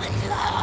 my God.